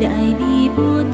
đại bi bút